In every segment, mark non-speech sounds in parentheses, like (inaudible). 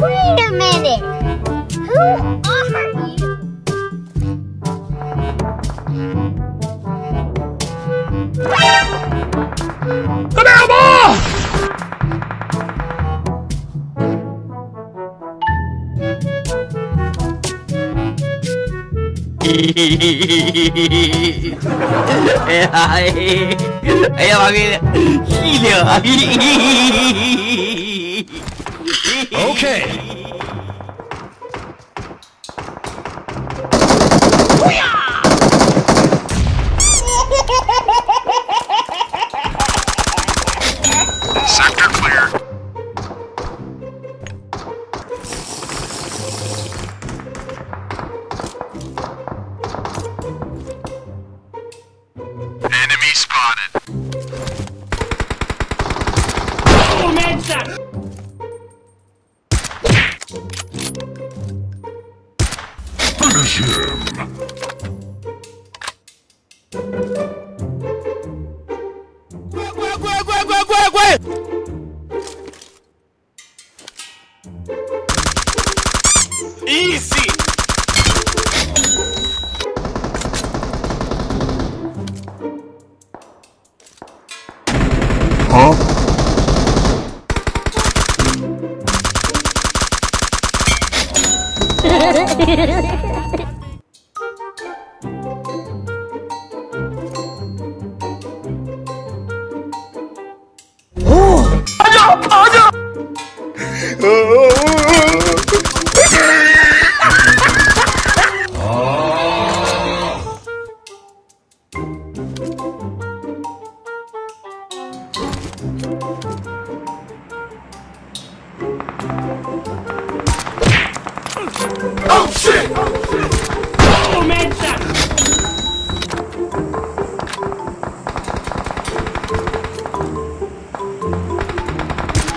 Wait a minute! Who Okay. Finish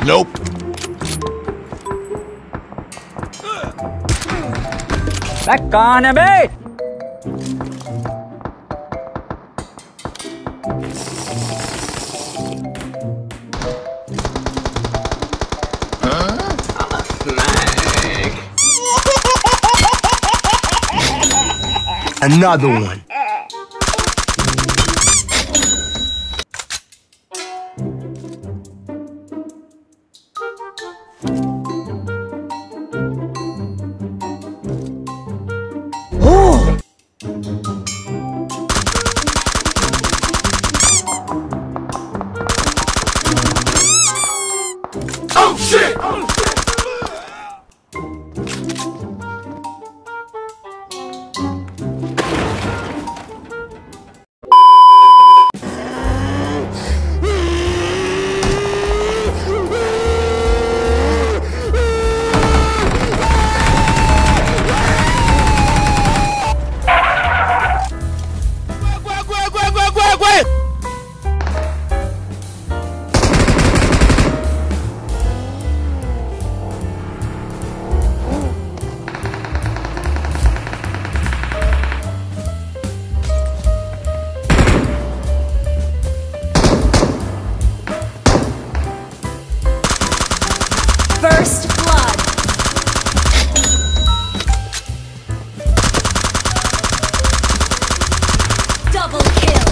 Nope. Back on a bit. (laughs) Another one. Shit! First blood. Double kill.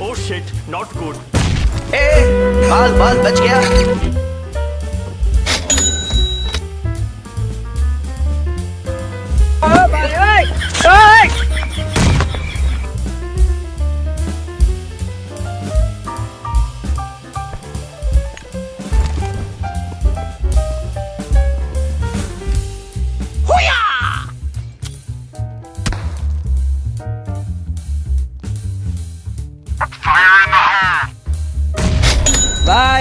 Oh shit, not good. Hey, bal bal bach gaya.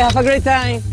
Have a great time.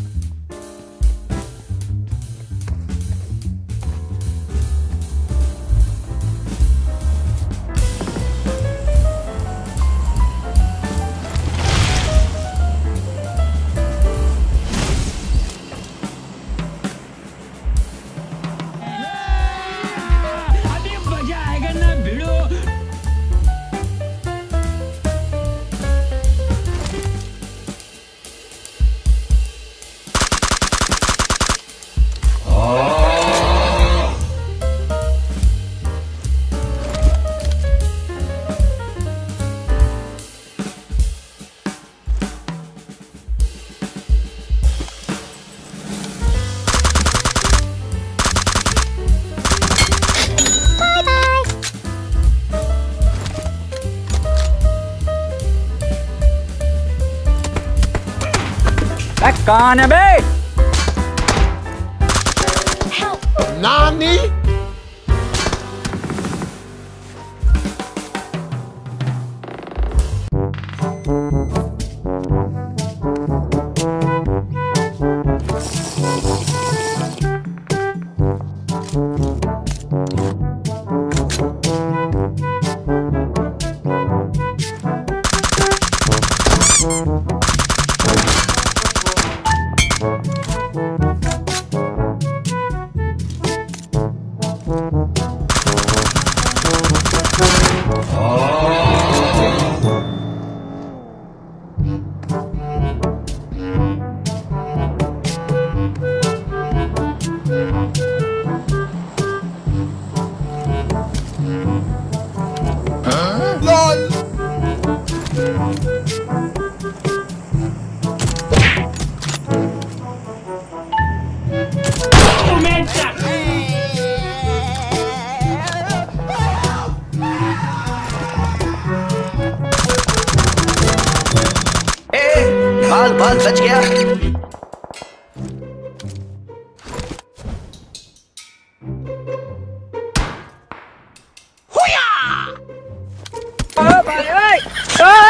That's gonna be. Help! Nani? Música Ah! (laughs)